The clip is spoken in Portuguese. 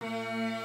Música